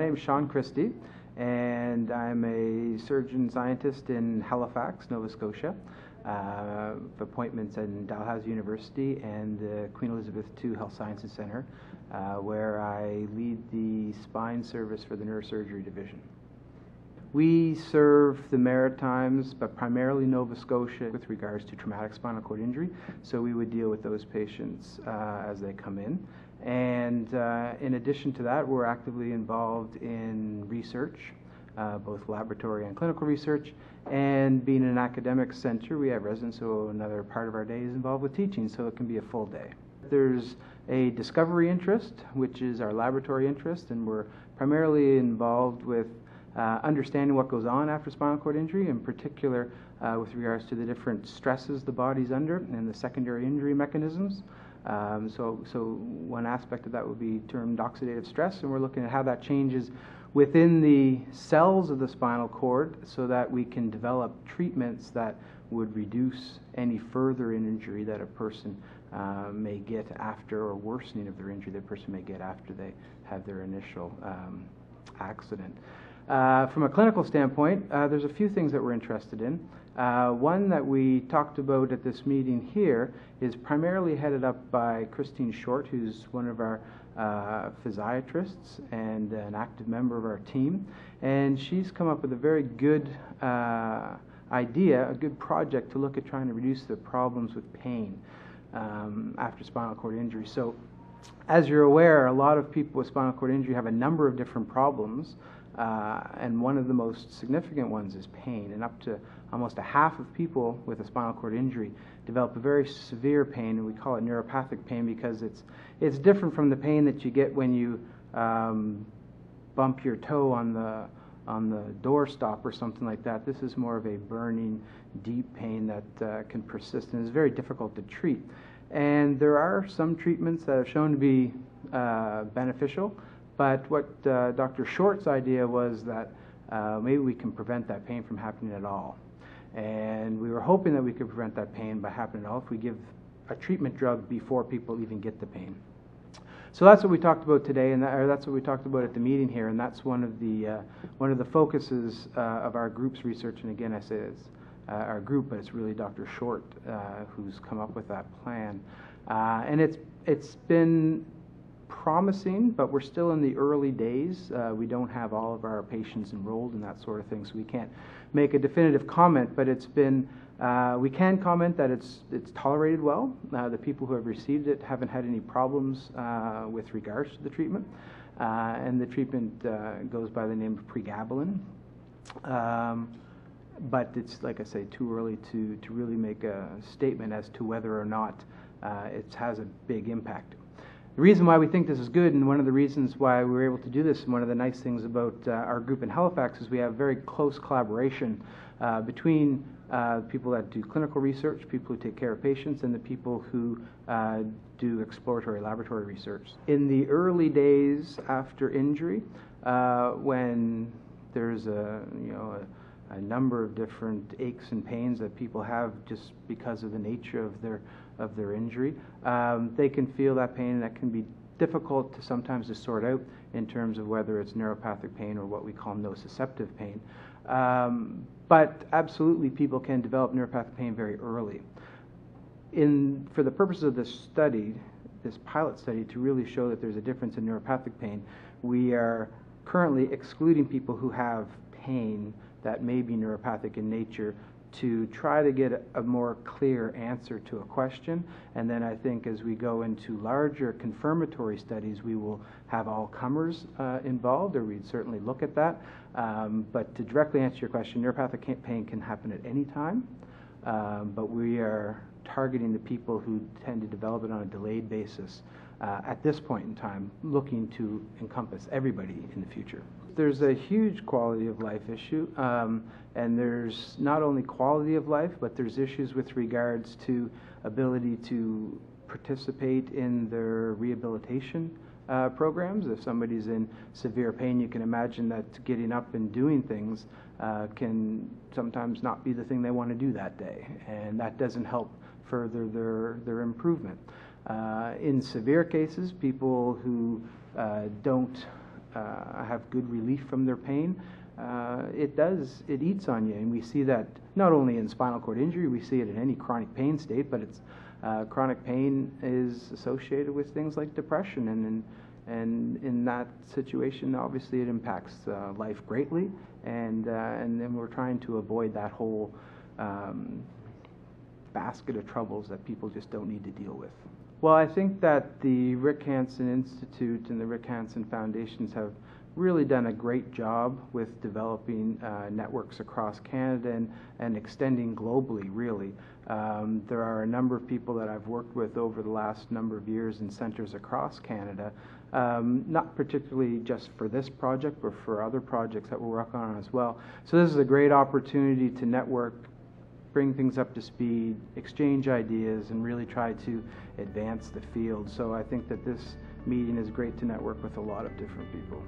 name's Sean Christie, and I'm a surgeon scientist in Halifax, Nova Scotia. Uh, appointments in Dalhousie University and the Queen Elizabeth II Health Sciences Center, uh, where I lead the spine service for the neurosurgery division. We serve the Maritimes, but primarily Nova Scotia with regards to traumatic spinal cord injury. So we would deal with those patients uh, as they come in. And uh, in addition to that, we're actively involved in research, uh, both laboratory and clinical research. And being an academic center, we have residents, so another part of our day is involved with teaching, so it can be a full day. There's a discovery interest, which is our laboratory interest, and we're primarily involved with uh, understanding what goes on after spinal cord injury, in particular uh, with regards to the different stresses the body's under and the secondary injury mechanisms. Um, so, so one aspect of that would be termed oxidative stress, and we're looking at how that changes within the cells of the spinal cord so that we can develop treatments that would reduce any further injury that a person uh, may get after or worsening of their injury that a person may get after they have their initial um, accident. Uh, from a clinical standpoint, uh, there's a few things that we're interested in. Uh, one that we talked about at this meeting here is primarily headed up by Christine Short, who's one of our uh, physiatrists and an active member of our team. And she's come up with a very good uh, idea, a good project to look at trying to reduce the problems with pain um, after spinal cord injury. So, as you're aware, a lot of people with spinal cord injury have a number of different problems. Uh, and one of the most significant ones is pain. And up to almost a half of people with a spinal cord injury develop a very severe pain, and we call it neuropathic pain because it's it's different from the pain that you get when you um, bump your toe on the on the doorstop or something like that. This is more of a burning, deep pain that uh, can persist and is very difficult to treat. And there are some treatments that have shown to be uh, beneficial. But what uh, Dr. Short's idea was that uh, maybe we can prevent that pain from happening at all. And we were hoping that we could prevent that pain by happening at all if we give a treatment drug before people even get the pain. So that's what we talked about today, and that, that's what we talked about at the meeting here, and that's one of the uh, one of the focuses uh, of our group's research. And again, I say it's uh, our group, but it's really Dr. Short uh, who's come up with that plan. and it's it's been promising, but we're still in the early days. Uh, we don't have all of our patients enrolled and that sort of thing, so we can't make a definitive comment. But it's been, uh, we can comment that it's it's tolerated well. Uh, the people who have received it haven't had any problems uh, with regards to the treatment, uh, and the treatment uh, goes by the name of pregabalin. Um, but it's like I say, too early to to really make a statement as to whether or not it has a big impact. The reason why we think this is good, and one of the reasons why we were able to do this, and one of the nice things about uh, our group in Halifax, is we have very close collaboration uh, between uh, people that do clinical research, people who take care of patients, and the people who uh, do exploratory laboratory research. In the early days after injury, uh, when there's a you know a, a number of different aches and pains that people have just because of the nature of their of their injury. Um, they can feel that pain, and that can be difficult to sometimes to sort out in terms of whether it's neuropathic pain or what we call nociceptive pain. Um, but absolutely, people can develop neuropathic pain very early. In, for the purposes of this study, this pilot study, to really show that there's a difference in neuropathic pain, we are currently excluding people who have pain that may be neuropathic in nature to try to get a more clear answer to a question. And then I think as we go into larger confirmatory studies, we will have all comers uh, involved, or we'd certainly look at that. Um, but to directly answer your question, neuropathic pain can happen at any time, um, but we are targeting the people who tend to develop it on a delayed basis uh, at this point in time, looking to encompass everybody in the future. There's a huge quality of life issue, um, and there's not only quality of life, but there's issues with regards to ability to participate in their rehabilitation uh, programs. If somebody's in severe pain, you can imagine that getting up and doing things uh, can sometimes not be the thing they want to do that day, and that doesn't help further their, their improvement. Uh, in severe cases, people who uh, don't uh, have good relief from their pain, uh, it does, it eats on you. And we see that not only in spinal cord injury, we see it in any chronic pain state, but it's uh, chronic pain is associated with things like depression. And in, and in that situation, obviously, it impacts uh, life greatly. And, and then we're trying to avoid that whole um, basket of troubles that people just don't need to deal with. Well, I think that the Rick Hansen Institute and the Rick Hansen Foundations have really done a great job with developing uh, networks across Canada and, and extending globally, really. Um, there are a number of people that I've worked with over the last number of years in centres across Canada, um, not particularly just for this project, but for other projects that we're working on as well. So this is a great opportunity to network, bring things up to speed, exchange ideas, and really try to advance the field. So I think that this meeting is great to network with a lot of different people.